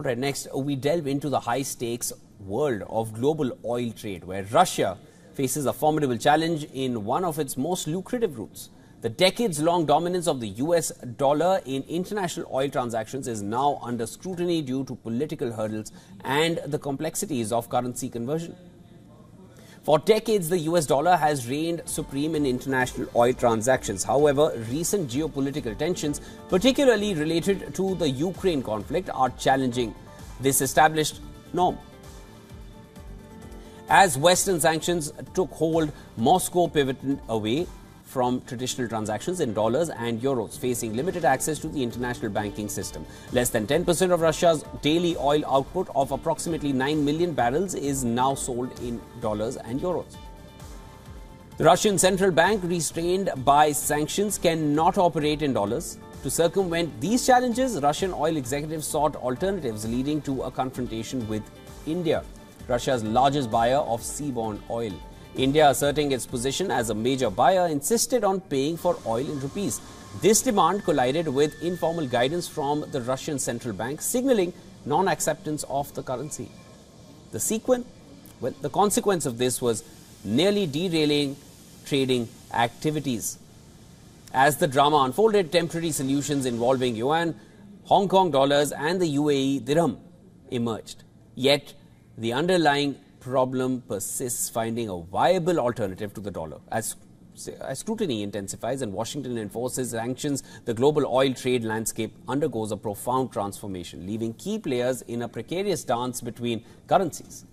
All right, next we delve into the high stakes world of global oil trade, where Russia faces a formidable challenge in one of its most lucrative routes. The decades long dominance of the US dollar in international oil transactions is now under scrutiny due to political hurdles and the complexities of currency conversion. For decades, the US dollar has reigned supreme in international oil transactions. However, recent geopolitical tensions, particularly related to the Ukraine conflict, are challenging this established norm. As Western sanctions took hold, Moscow pivoted away from traditional transactions in dollars and euros, facing limited access to the international banking system. Less than 10% of Russia's daily oil output of approximately 9 million barrels is now sold in dollars and euros. The Russian central bank, restrained by sanctions, cannot operate in dollars. To circumvent these challenges, Russian oil executives sought alternatives, leading to a confrontation with India, Russia's largest buyer of seaborne oil. India, asserting its position as a major buyer, insisted on paying for oil in rupees. This demand collided with informal guidance from the Russian central bank, signaling non acceptance of the currency. The sequence, well, the consequence of this was nearly derailing trading activities. As the drama unfolded, temporary solutions involving yuan, Hong Kong dollars, and the UAE dirham emerged. Yet, the underlying problem persists, finding a viable alternative to the dollar. As, as scrutiny intensifies and Washington enforces sanctions, the global oil trade landscape undergoes a profound transformation, leaving key players in a precarious dance between currencies.